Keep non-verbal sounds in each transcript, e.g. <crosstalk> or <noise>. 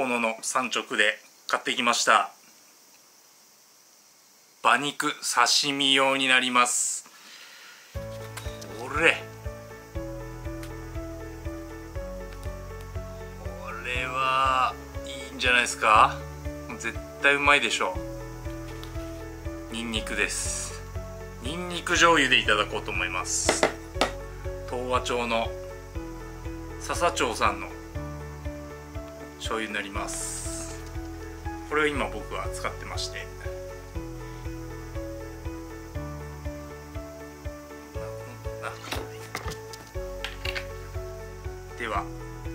遠野の産直で買ってきました。馬肉刺身用になります。これ。これはいいんじゃないですか。絶対うまいでしょう。ニンニクです。ニンニク醤油でいただこうと思います。東和町の笹町さんの醤油になります。これを今僕は使ってまして。では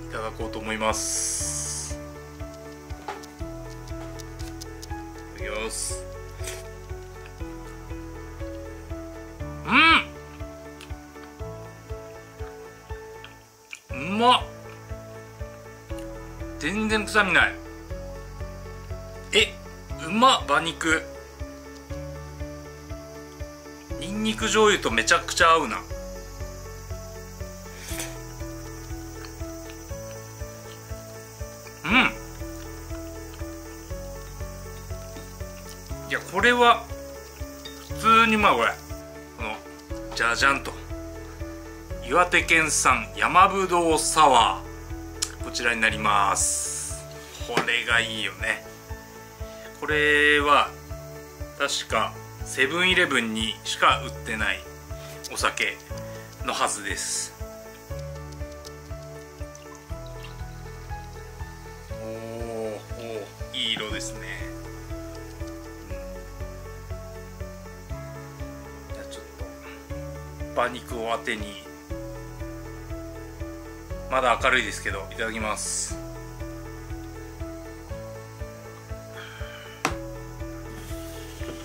いただこうと思います。いただきます。うん。うまっ。全然臭みない。えうま馬肉。にんにく醤油とめちゃくちゃ合うな。うん。いやこれは普通にうまいこれこのじゃじゃんと。岩手県産山ぶどうサワー。こちらになります。これがいいよね。これは確かセブンイレブンにしか売ってないお酒のはずです。おおいい色ですね。じゃあちょっと馬肉を当てにまだ明るいですけどいただきます。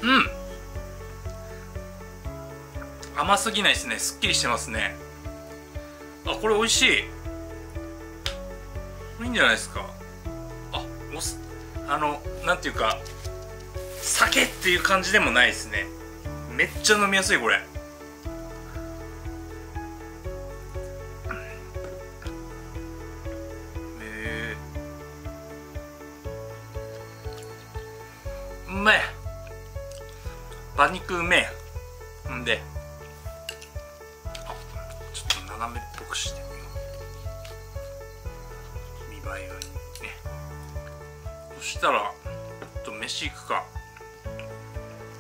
うん。甘すぎないですね。すっきりしてますね。あこれ美味しい。いいんじゃないですか。あおすあのなんていうか酒っていう感じでもないですね。めっちゃ飲みやすいこれ。馬肉うめえんでちょっと斜めっぽくしてみよう。見栄えがいいね。そしたらちょっと飯いくか。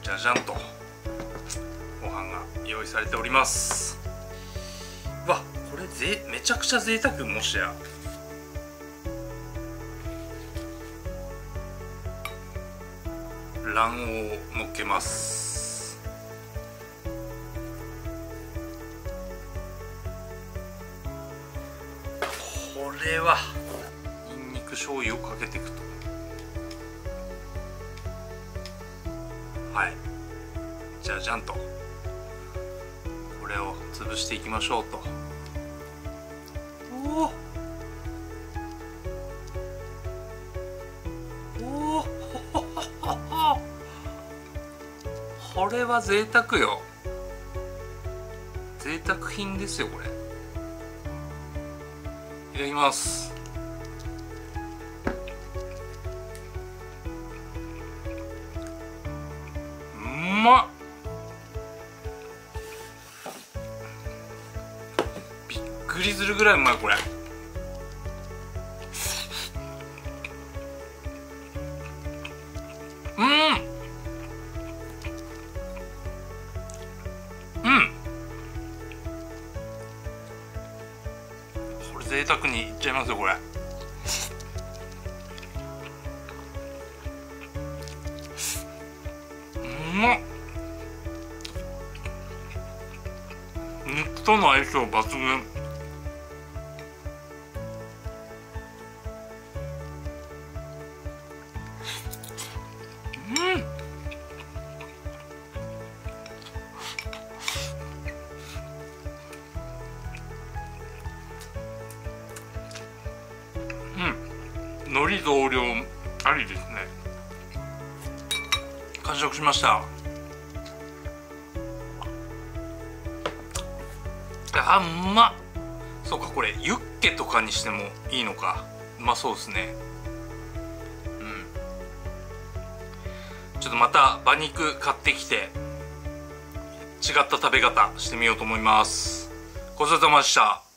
じゃじゃんとご飯が用意されております。わこれぜめちゃくちゃ贅沢もしや。卵黄をのっけます。れは。にんにく醤油をかけていくと。はい。じゃじゃんとこれを潰していきましょうと。おおおお <laughs> これは贅沢よ。贅沢品ですよこれ。ただきます。うまっ。びっくりするぐらいうまいこれ。贅沢にいっちゃいますよこれ。うまっ。肉との相性抜群。り増量ありですね。完食しました。あんまそうかこれユッケとかにしてもいいのか。うまそうですね。うん。ちょっとまた馬肉買ってきて違った食べ方してみようと思います。ごちそうさまでした。